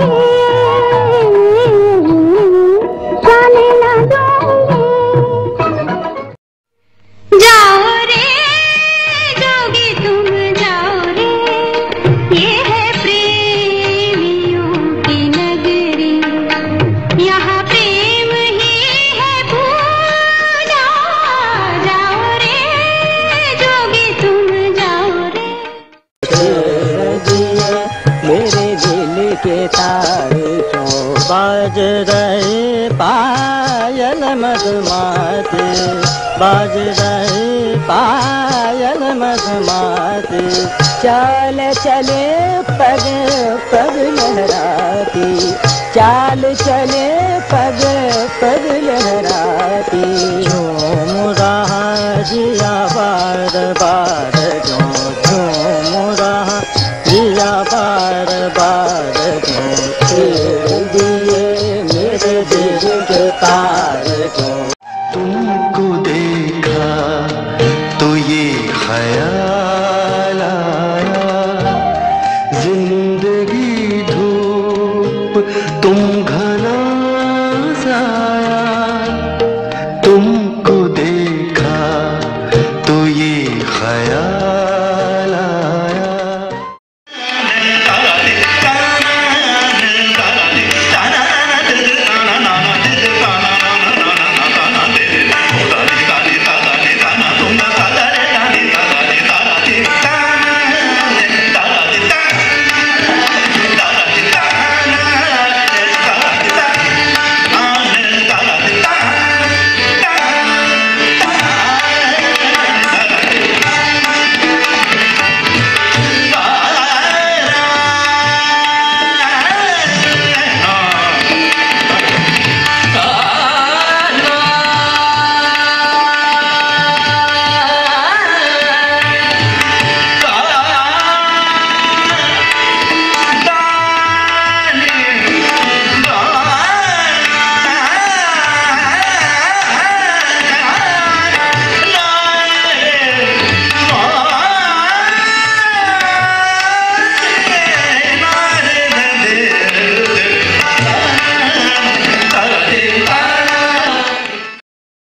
Oh, के तार सो बाज रहे पायल मधुमाती बाज रहे पायल मधुमाती चाल चले पग पग लहराती चाल चले पग पग लहराती। झूम रहा जिया बार बार ख्याल आया ज़िंदगी धूप तुम घना सा